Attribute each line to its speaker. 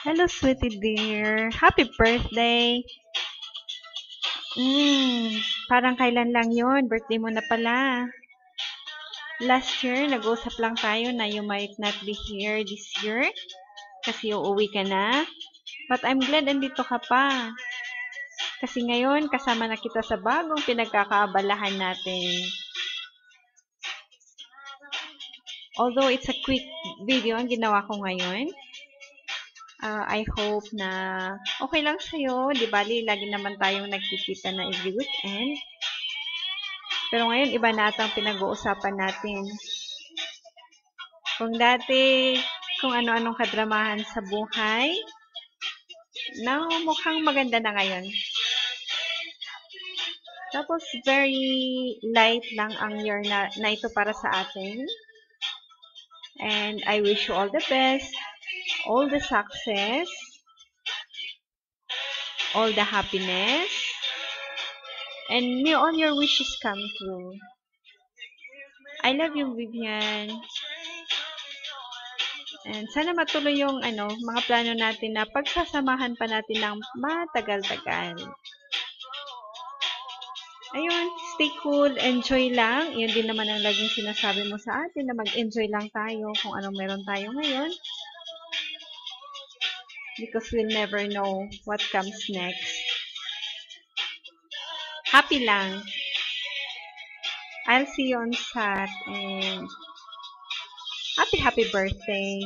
Speaker 1: Hello, sweetie dear. Happy birthday. Mm, parang kailan lang yon Birthday mo na pala. Last year, nag-usap lang tayo na you might not be here this year kasi uuwi ka na. But I'm glad andito ka pa. Kasi ngayon, kasama na kita sa bagong pinagkakaabalahan natin. Although it's a quick video ang ginawa ko ngayon, uh, I hope na okay lang sa'yo. Di bali, lagi naman tayong nagkikita na every weekend. Pero ngayon, iba na atang pinag-uusapan natin. Kung dati, kung ano-anong kadramahan sa buhay, na mukhang maganda na ngayon. Tapos, very light lang ang year na, na ito para sa atin. And I wish you all the best, all the success, all the happiness, and may all your wishes come true. I love you, Vivian. And sana matuloy yung ano, mga plano natin na pagsasamahan pa natin ng matagal-tagal. Ayun, stay cool, enjoy lang. Yun din naman ang laging sinasabi mo sa atin na mag-enjoy lang tayo kung anong meron tayo ngayon. Because we'll never know what comes next. Happy lang. I'll see you on Sat and happy happy birthday.